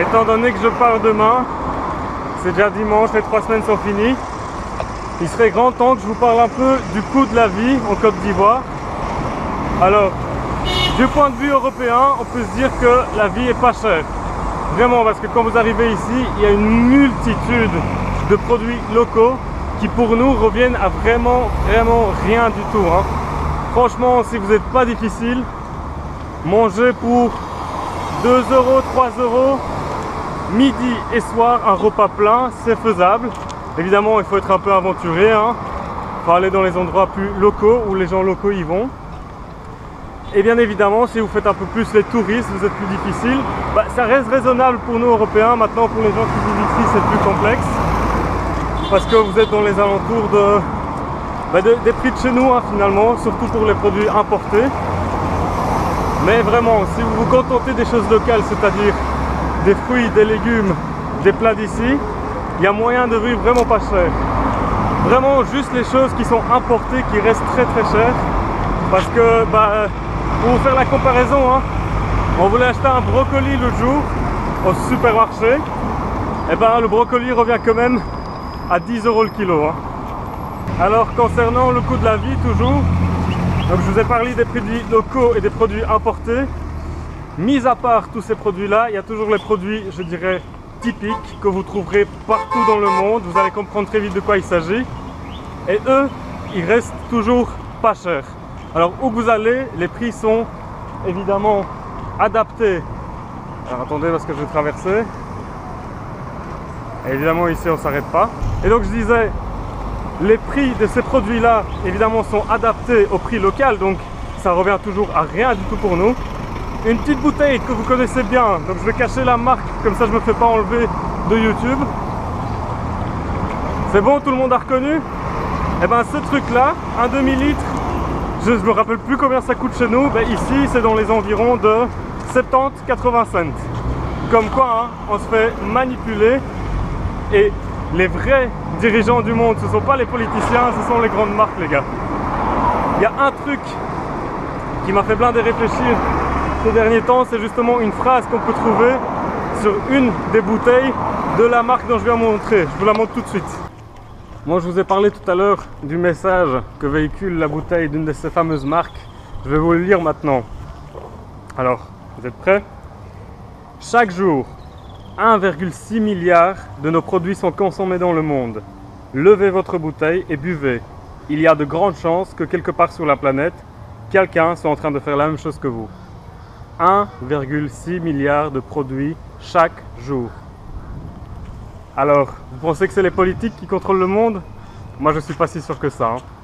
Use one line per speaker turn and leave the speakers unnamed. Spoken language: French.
étant donné que je pars demain, c'est déjà dimanche, les trois semaines sont finies. Il serait grand temps que je vous parle un peu du coût de la vie en Côte d'Ivoire. Alors, du point de vue européen, on peut se dire que la vie est pas chère. Vraiment, parce que quand vous arrivez ici, il y a une multitude de produits locaux qui pour nous reviennent à vraiment, vraiment rien du tout. hein. Franchement, si vous n'êtes pas difficile, manger pour 2 euros, 3 euros, midi et soir, un repas plein, c'est faisable. Évidemment, il faut être un peu aventuré. Hein. Faut aller dans les endroits plus locaux où les gens locaux y vont. Et bien évidemment, si vous faites un peu plus les touristes, vous êtes plus difficile. Bah, ça reste raisonnable pour nous Européens. Maintenant, pour les gens qui vivent ici, c'est plus complexe. Parce que vous êtes dans les alentours de, bah, de- des prix de chez nous, hein, finalement, surtout pour les produits importés. Mais vraiment, si vous vous contentez des choses locales, c'est-à-dire des fruits, des légumes, des plats d'ici, il y a moyen de vivre vraiment pas cher. Vraiment juste les choses qui sont importées, qui restent très très chères. Parce que, bah, pour vous faire la comparaison, hein, on voulait acheter un brocoli l'autre jour au supermarché. Et ben le brocoli revient quand même à 10 euros le kilo. hein. Alors concernant le coût de la vie toujours, je vous ai parlé des produits locaux et des produits importés. Mis à part tous ces produits-là, il y a toujours les produits, je dirais, typiques que vous trouverez partout dans le monde. Vous allez comprendre très vite de quoi il s'agit. Et eux, ils restent toujours pas chers. Alors où vous allez, les prix sont évidemment adaptés. Alors attendez parce que je vais traverser. Évidemment ici on s'arrête pas. Et donc je disais, les prix de ces produits-là, évidemment, sont adaptés au prix local, donc ça revient toujours à rien du tout pour nous. Une petite bouteille que vous connaissez bien, donc je vais cacher la marque, comme ça je me fais pas enlever de YouTube. C'est bon, tout le monde a reconnu? Et ben ce truc-là, un demi-litre, je ne me rappelle plus combien ça coûte chez nous, ben, ici c'est dans les environs de 70-80 cents. Comme quoi, hein, on se fait manipuler et les vrais dirigeants du monde, ce ne sont pas les politiciens, ce sont les grandes marques, les gars. Il y a un truc qui m'a fait blinder réfléchir ces derniers temps, c'est justement une phrase qu'on peut trouver sur une des bouteilles de la marque dont je viens montrer. Je vous la montre tout de suite. Moi, je vous ai parlé tout à l'heure du message que véhicule la bouteille d'une de ces fameuses marques. Je vais vous le lire maintenant. Alors, vous êtes prêts? Chaque jour, 1,6 milliard de nos produits sont consommés dans le monde. Levez votre bouteille et buvez. Il y a de grandes chances que quelque part sur la planète, quelqu'un soit en train de faire la même chose que vous. 1,6 milliard de produits chaque jour. Alors, vous pensez que c'est les politiques qui contrôlent le monde? Moi, je suis pas si sûr que ça. hein.